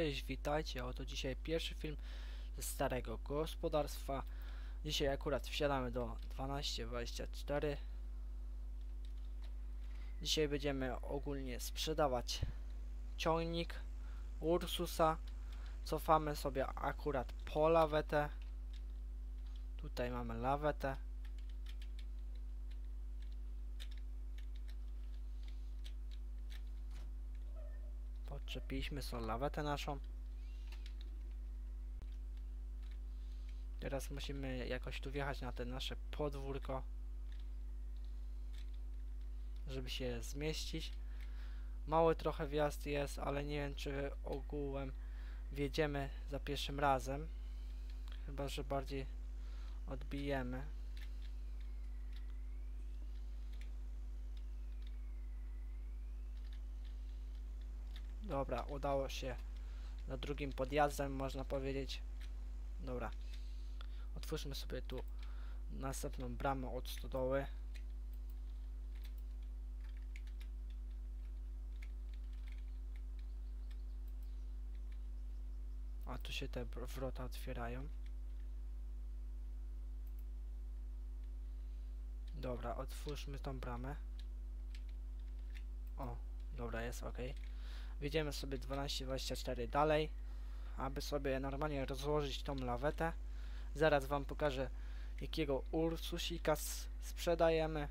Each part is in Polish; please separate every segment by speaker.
Speaker 1: Cześć, witajcie. Oto dzisiaj pierwszy film ze starego gospodarstwa. Dzisiaj akurat wsiadamy do 1224. Dzisiaj będziemy ogólnie sprzedawać ciągnik Ursusa. Cofamy sobie akurat po lawetę. Tutaj mamy lawetę. Podczepiliśmy sobie lawetę naszą. Teraz musimy jakoś tu wjechać na te nasze podwórko. Żeby się zmieścić. Mały trochę wjazd jest, ale nie wiem czy ogółem wjedziemy za pierwszym razem. Chyba, że bardziej odbijemy. Dobra, udało się za drugim podjazdem, można powiedzieć. Dobra. Otwórzmy sobie tu następną bramę od stodoły. A tu się te wrota otwierają. Dobra, otwórzmy tą bramę. O, dobra, jest ok. Wjedziemy sobie 12-24 dalej, aby sobie normalnie rozłożyć tą lawetę. Zaraz wam pokażę jakiego Ursusika sprzedajemy.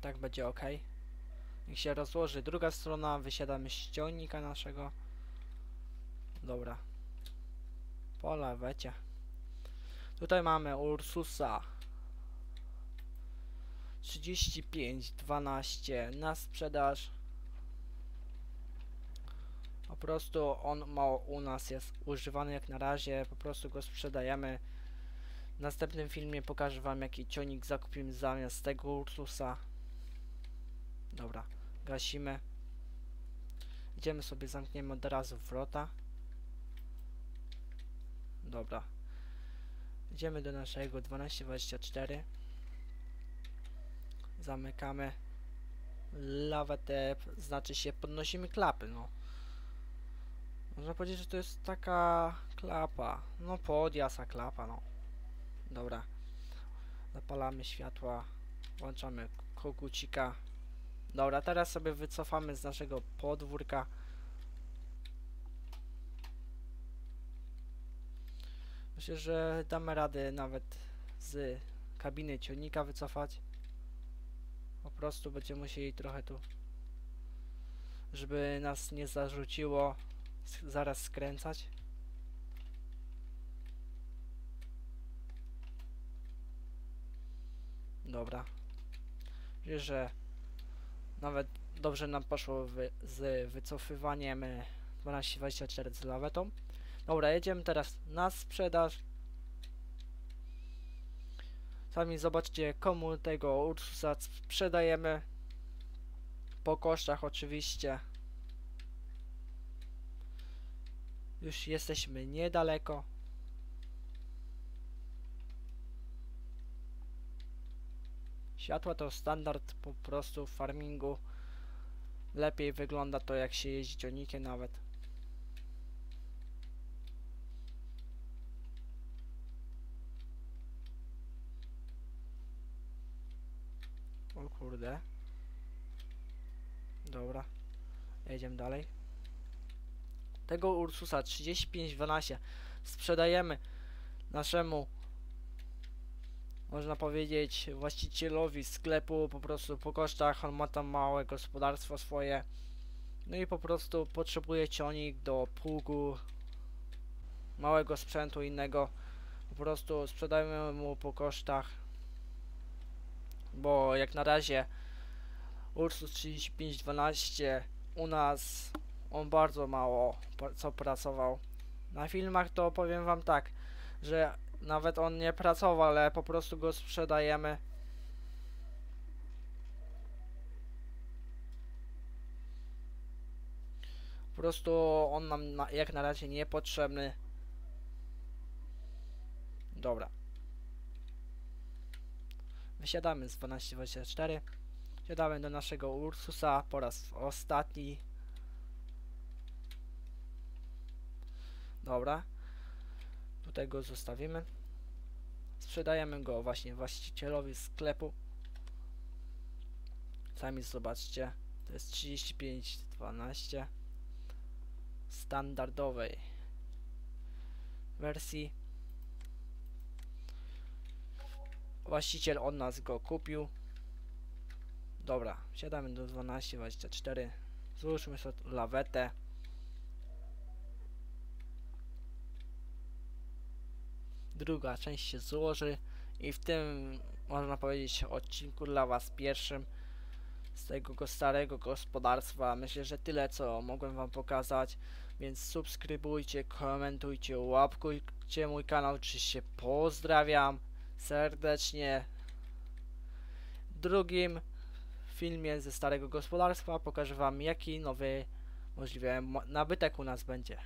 Speaker 1: Tak będzie ok. Niech się rozłoży druga strona, wysiadamy ściągnika naszego. Dobra. Po lawecie. Tutaj mamy Ursusa 35 12 na sprzedaż. Po prostu on ma u nas jest używany jak na razie, po prostu go sprzedajemy. W następnym filmie pokażę wam jaki ciągnik zakupimy zamiast tego Ursusa. Dobra, gasimy. Idziemy sobie, zamkniemy od razu wrota. Dobra. Idziemy do naszego 1224. Zamykamy lawetę, znaczy się podnosimy klapy, no. Można powiedzieć, że to jest taka klapa, no podjazd, a klapa, no. Dobra. Zapalamy światła, włączamy kogucika. Dobra, teraz sobie wycofamy z naszego podwórka. Myślę, że damy radę nawet z kabiny ciągnika wycofać. Po prostu będziemy musieli trochę tu, żeby nas nie zarzuciło, zaraz skręcać. Dobra. Wiesz, że nawet dobrze nam poszło wy, z wycofywaniem e, 1224 z lawetą. Dobra, jedziemy teraz na sprzedaż. Sami zobaczcie komu tego Ursusa sprzedajemy. Po kosztach oczywiście. Już jesteśmy niedaleko. Światła to standard po prostu w farmingu. Lepiej wygląda to jak się jeździ ciągnikiem nawet. Kurde. Dobra. Jedziemy dalej. Tego Ursusa 3512 sprzedajemy naszemu można powiedzieć właścicielowi sklepu po prostu po kosztach. On ma tam małe gospodarstwo swoje. No i po prostu potrzebuje ciągnik do pługu małego sprzętu innego. Po prostu sprzedajemy mu po kosztach bo jak na razie Ursus 3512 u nas on bardzo mało co pracował. Na filmach to powiem wam tak, że nawet on nie pracował, ale po prostu go sprzedajemy. Po prostu on nam na, jak na razie niepotrzebny. Dobra. Wysiadamy z 1224. Siadamy do naszego Ursusa po raz ostatni. Dobra. Tutaj go zostawimy. Sprzedajemy go właśnie właścicielowi sklepu. Sami zobaczcie. To jest 3512 standardowej wersji. Właściciel od nas go kupił. Dobra, siadamy do 1224. Złóżmy sobie lawetę. Druga część się złoży i w tym można powiedzieć odcinku dla was pierwszym z tego go starego gospodarstwa. Myślę, że tyle co mogłem wam pokazać, więc subskrybujcie, komentujcie, łapkujcie mój kanał, oczywiście pozdrawiam serdecznie. W drugim filmie ze starego gospodarstwa pokażę wam jaki nowy możliwy mo- nabytek u nas będzie.